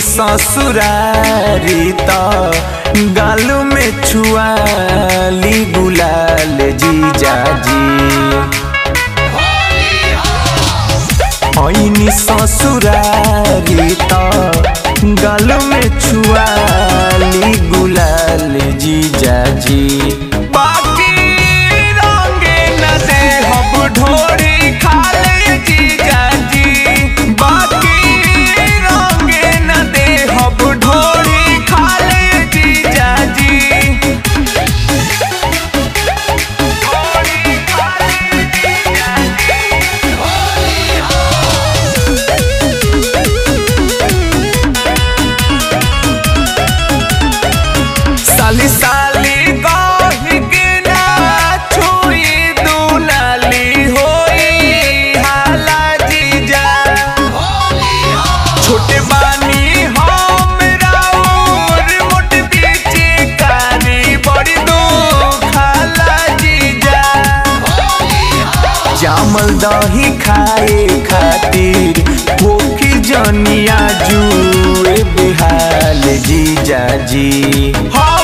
ससुरारी त गाल में छुआली गुलाल जीजा जी होइनी ससुरारी त गाल में छुआली गुलाल जीजा जी जामल दही खाए खातिर भूखी जनिया जुए बेहाल जीजा जी। हम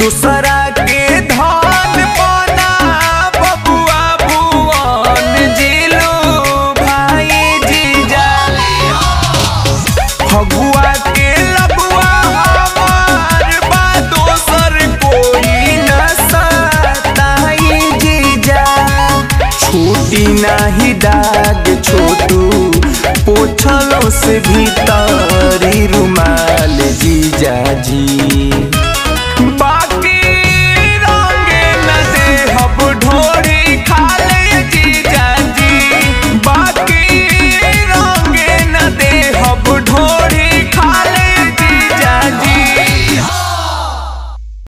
दूसरा के धन बना बबुआ भुवन जिलो, भाई जीजा फगुआ के लबुआ हमार बा, दोसर कोई न सताई जीजा छूटी नाही दाग छोटू, पोछलो से भीतरी रुमाल जीजा जी।